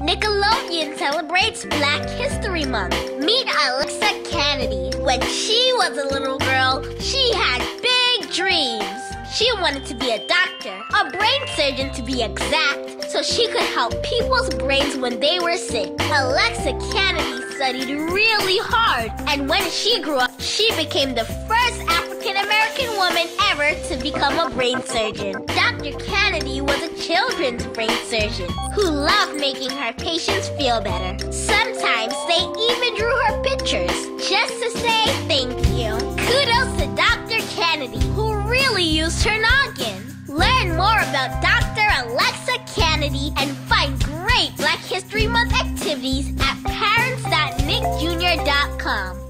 Nickelodeon celebrates Black History Month. Meet Alexa Canady. When she was a little girl, she had big dreams. She wanted to be a doctor, a brain surgeon to be exact, so she could help people's brains when they were sick. Alexa Canady studied really hard, and when she grew up, she became the first African American woman ever to become a brain surgeon. Dr. Canady children's brain surgeon who loved making her patients feel better. Sometimes they even drew her pictures just to say thank you. Kudos to Dr. Canady, who really used her noggin. Learn more about Dr. Alexa Canady and find great Black History Month activities at parents.nickjr.com.